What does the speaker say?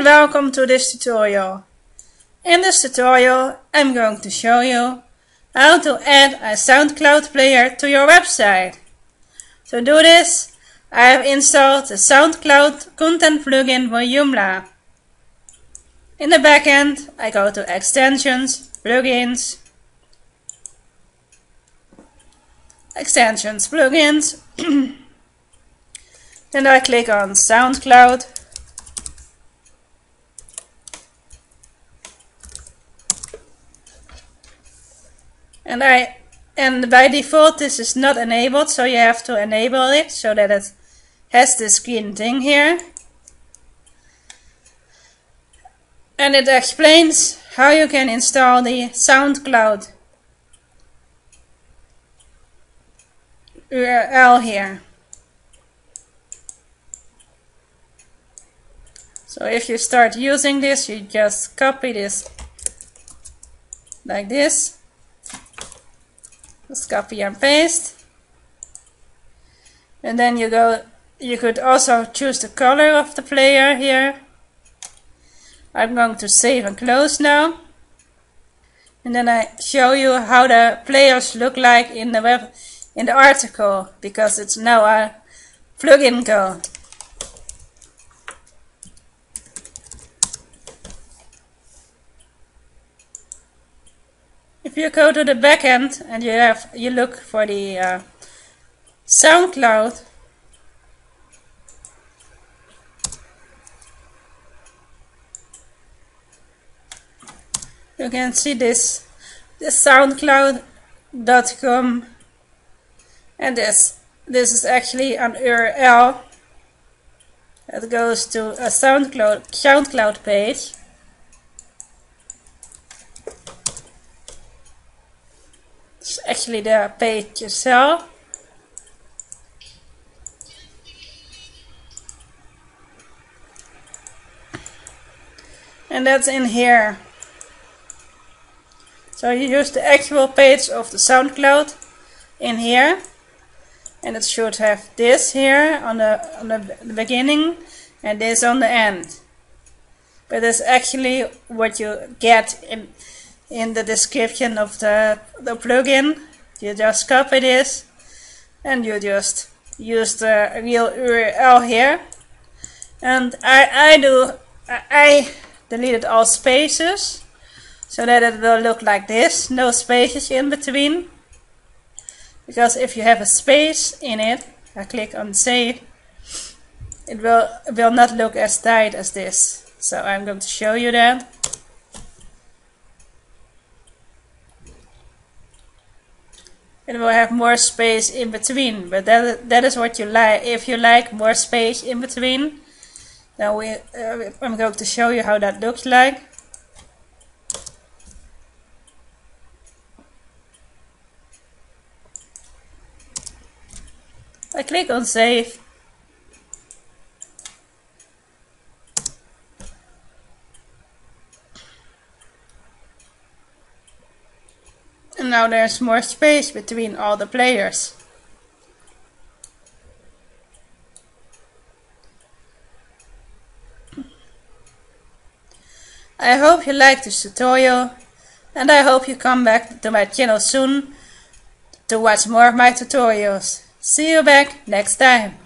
and welcome to this tutorial. In this tutorial I'm going to show you how to add a SoundCloud player to your website. To do this I have installed the SoundCloud content plugin for Joomla. In the backend I go to Extensions, Plugins, Extensions, Plugins, then I click on SoundCloud and I and by default this is not enabled so you have to enable it so that it has this green thing here. And it explains how you can install the SoundCloud URL here. So if you start using this you just copy this like this just copy and paste. And then you go, you could also choose the color of the player here. I'm going to save and close now. And then I show you how the players look like in the web, in the article, because it's now a plugin code. If you go to the backend and you have you look for the uh, SoundCloud, you can see this this SoundCloud.com and this this is actually an URL that goes to a SoundCloud SoundCloud page It's actually the page itself. And that's in here. So you use the actual page of the SoundCloud in here. And it should have this here on the, on the beginning and this on the end. But that's actually what you get in in the description of the, the plugin. You just copy this and you just use the real URL here. And I, I do, I deleted all spaces so that it will look like this, no spaces in between. Because if you have a space in it, I click on save, it will, will not look as tight as this. So I'm going to show you that. It will have more space in between. But that that is what you like if you like more space in between now we uh, I'm going to show you how that looks like. I click on save now there's more space between all the players. I hope you liked this tutorial and I hope you come back to my channel soon to watch more of my tutorials. See you back next time.